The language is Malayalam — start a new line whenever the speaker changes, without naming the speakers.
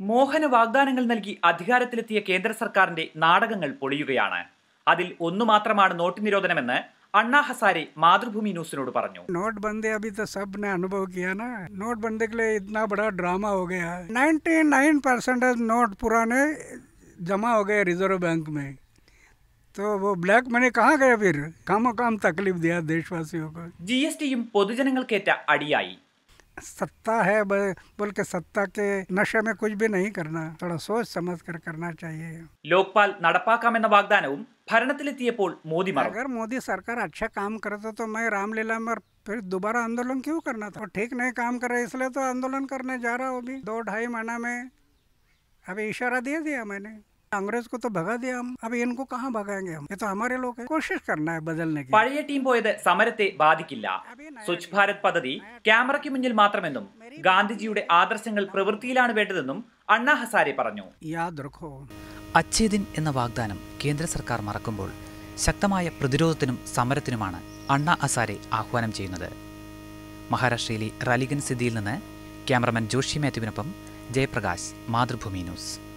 മോഹന വാഗ്ദാനങ്ങൾ നൽകി അധികാരത്തിലെത്തിയ കേന്ദ്ര സർക്കാരിന്റെ നാടകങ്ങൾ പൊളിയുകയാണ് അതിൽ ഒന്നു മാത്രമാണ് നോട്ട് നിരോധനമെന്ന് അണ്ണാ ഹസാരെ മാതൃഭൂമി ന്യൂസിനോട് പറഞ്ഞു
नोटबंदी अभी तो सब ने अनुभव किया ना नोटबंदी के लिए इतना बड़ा ड्रामा हो गया है 99 परसेंटेज नोट पुराने जमा हो गए रिजर्व बैंक में तो वो ब्लैक मनी कहाँ गए फिर काम काम तकलीफ दिया देशवासियों को
ജി എസ് ടിയും പൊതുജനങ്ങൾക്കേറ്റ അടിയായി
सत्ता है ब- बोल के सत्ता के नशे में कुछ भी नहीं करना थोड़ा सोच समझ कर करना चाहिए
ലോക്പാൽ നടപ്പാക്കാമെന്ന വാഗ്ദാനവും ഭരണത്തിലെത്തിയപ്പോൾ മോദി മറന്നു
अगर मोदी सरकार अच्छा काम करता तो मैं रामलीला में और फिर दोबारा आंदोलन क्यों करना था वो ठीक नहीं काम कर रहा इसलिए तो आंदोलन करने जा रहा हूँ अभी दो ढाई महीना में अभी इशारा दे दिया मैंने अंग्रेज को तो भगा दिया हम अभी इनको कहाँ भगाएंगे हम ये तो हमारे लोग हैं कोशिश करना है बदलने की
പഴയ ടീം പോയത് സമരത്തെ ബാധിക്കില്ല സ്വച്ഛ് ഭാരത് പദ്ധതി ക്യാമറയ്ക്ക് മുന്നിൽ മാത്രമെന്നും ഗാന്ധിജിയുടെ ആദർശങ്ങൾ പ്രവൃത്തിയിലാണ് വേണ്ടതെന്നും അണ്ണാ ഹസാരെ പറഞ്ഞു
याद रखो
അച്ഛേദിൻ എന്ന വാഗ്ദാനം കേന്ദ്ര സർക്കാർ മറക്കുമ്പോൾ ശക്തമായ പ്രതിരോധത്തിനും സമരത്തിനുമാണ് അണ്ണ അസാരെ ആഹ്വാനം ചെയ്യുന്നത് മഹാരാഷ്ട്രയിലെ റാലിഗൻ സിദ്ധിയിൽ നിന്ന് ക്യാമറമാൻ ജോഷി മാത്യുവിനൊപ്പം ജയപ്രകാശ് മാതൃഭൂമി ന്യൂസ്